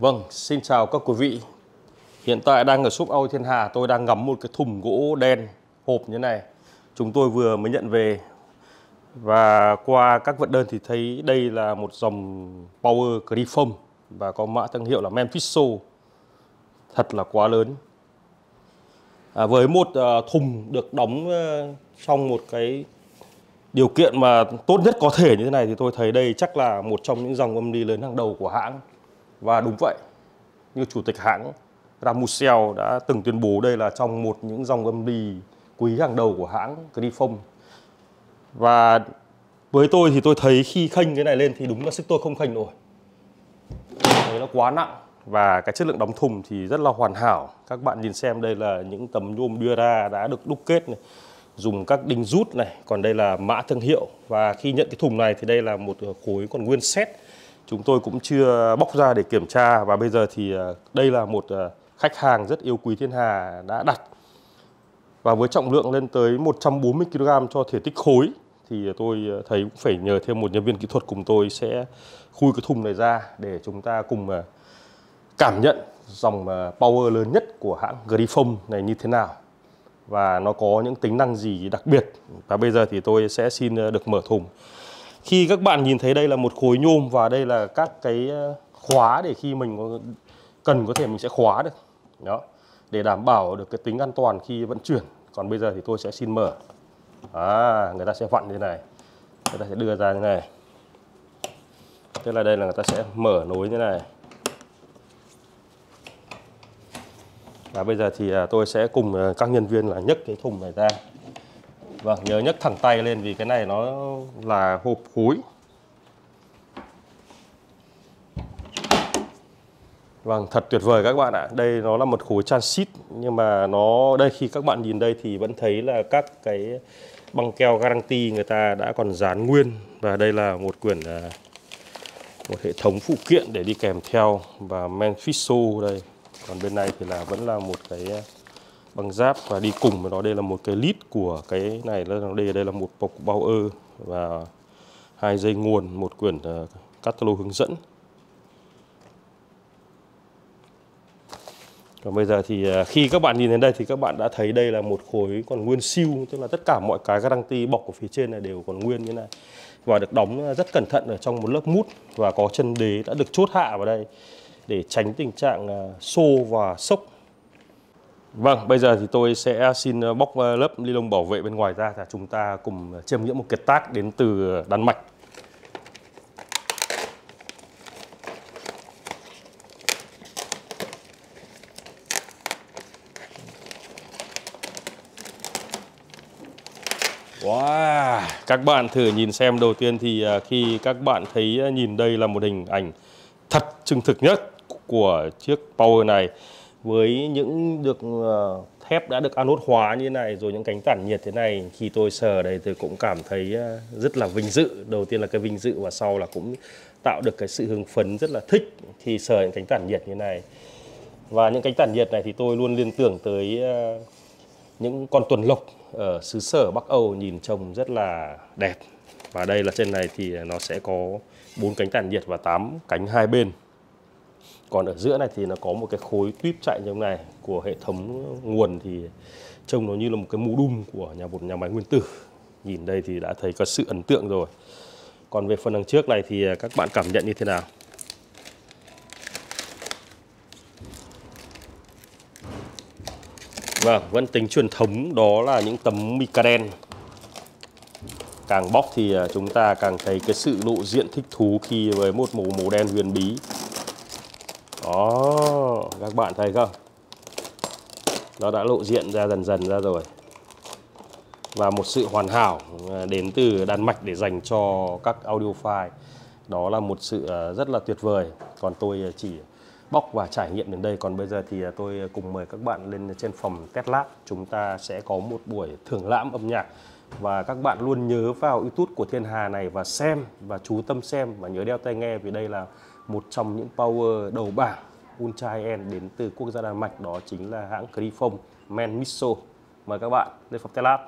Vâng, xin chào các quý vị. Hiện tại đang ở shop Âu Thiên Hà, tôi đang ngắm một cái thùng gỗ đen hộp như này. Chúng tôi vừa mới nhận về và qua các vận đơn thì thấy đây là một dòng Power Griffon và có mã thương hiệu là Memphiso. Thật là quá lớn. À, với một uh, thùng được đóng uh, trong một cái điều kiện mà tốt nhất có thể như thế này thì tôi thấy đây chắc là một trong những dòng âm ly lớn hàng đầu của hãng và đúng vậy, như chủ tịch hãng Ramusel đã từng tuyên bố, đây là trong một những dòng âm ly quý hàng đầu của hãng Griffon và với tôi thì tôi thấy khi khênh cái này lên thì đúng là sức tôi không khênh nổi. Thấy nó quá nặng và cái chất lượng đóng thùng thì rất là hoàn hảo. Các bạn nhìn xem, đây là những tấm nhôm đưa ra đã được đúc kết này, dùng các đinh rút này, còn đây là mã thương hiệu. Và khi nhận cái thùng này thì đây là một khối còn nguyên set chúng tôi cũng chưa bóc ra để kiểm tra và bây giờ thì à, đây là một à, khách hàng rất yêu quý thiên hà đã đặt. Và với trọng lượng lên tới 140 kg cho thể tích khối thì tôi à, thấy cũng phải nhờ thêm một nhân viên kỹ thuật cùng tôi sẽ khui cái thùng này ra để chúng ta cùng cảm nhận dòng power lớn nhất của hãng Griffon này như thế nào. Và nó có những tính năng gì đặc biệt. Và bây giờ thì tôi sẽ xin được mở thùng khi các bạn nhìn thấy đây là một khối nhôm và đây là các cái ờ, khóa để khi mình có, cần có thể mình sẽ khóa được. Đó để đảm bảo được cái tính an toàn khi vận chuyển. Còn bây giờ thì tôi sẽ xin mở. À, người ta sẽ vặn như này người ta sẽ đưa ra như này. Tức là đây là người ta sẽ mở nối như này. Và bây giờ thì à, tôi sẽ cùng ờ, các nhân viên là nhấc cái thùng này ra. Vâng, nhớ nhấc thẳng tay lên vì cái này nó là hộp khối. Vâng, thật tuyệt vời các bạn ạ. Đây nó là một khối transit nhưng mà nó đây khi các bạn nhìn đây thì vẫn thấy là các cái băng keo garanti người ta đã còn dán nguyên và đây là một quyển à, một hệ thống phụ kiện để đi kèm theo và Menfiso đây. Còn bên này thì là vẫn là một cái à, bằng giáp và đi cùng với nó đây là một cái lít của cái này là đây đây là một bọc bao ơ và hai dây nguồn một quyển uh, catalog hướng dẫn. Còn bây giờ thì uh, khi các bạn nhìn đến đây thì các bạn đã thấy đây là một khối còn nguyên siêu tức là tất cả mọi cái guarantee bọc ở phía trên này đều còn nguyên như này. Và được đóng ờ, rất cẩn thận ở trong một lớp mút và có chân đế đã được chốt hạ vào đây để tránh tình trạng uh, xô và sốc. Vâng, bây giờ thì tôi sẽ xin ờ, bóc ờ, lớp ni lông bảo vệ bên ngoài ra và chúng ta cùng ờ, chiêm nghiệm một kiệt tác đến từ Đan Mạch. Wow, các bạn thử nhìn xem đầu tiên thì khi các bạn thấy nhìn đây là một hình ảnh thật chân thực nhất của chiếc Power này với những được ờ, thép đã được anốt hóa như này, rồi những cánh tản nhiệt thế này, khi tôi sờ đây tôi cũng cảm thấy ờ, rất là vinh dự. Đầu tiên là cái vinh dự và sau là cũng tạo được cái sự hứng phấn rất là thích khi sờ những cánh tản nhiệt như này. Và những cánh tản nhiệt này thì tôi luôn liên tưởng tới ờ, những con tuần lộc ở xứ sở Bắc Âu nhìn trông rất là đẹp. Và đây là trên này thì nó sẽ có bốn cánh tản nhiệt và tám cánh hai bên còn ở giữa này thì nó có một cái khối tuyếp chạy như thế này của hệ thống nguồn thì trông nó như là một cái mũ đun của nhà một nhà máy nguyên tử. Nhìn đây thì đã thấy có sự ấn tượng rồi. Còn về phần đằng trước này thì các bạn cảm nhận như thế nào? Vâng, vẫn tính truyền thống đó là những tấm mica đen Càng bóc thì à, chúng ta càng thấy cái sự lộ diện thích thú khi với một màu màu đen huyền bí đó, các bạn thấy không? Nó đã lộ diện ra dần dần ra rồi. Và một sự hoàn hảo à, đến từ Đan Mạch để dành cho các audio file. Đó là một sự à, rất là tuyệt vời. Còn tôi à, chỉ bóc và trải nghiệm đến đây. Còn bây giờ thì tôi cùng mời các bạn lên trên phòng test lab. Chúng ta sẽ có một buổi thưởng lãm âm nhạc. Và các bạn luôn nhớ vào YouTube của Thiên Hà này và xem và chú tâm xem và nhớ đeo tai nghe vì đây là một trong những power đầu bảng Ultra high đến từ quốc gia Đan Mạch, đó chính là hãng Grifon Men Miso. Mời các bạn lên phòng test lab.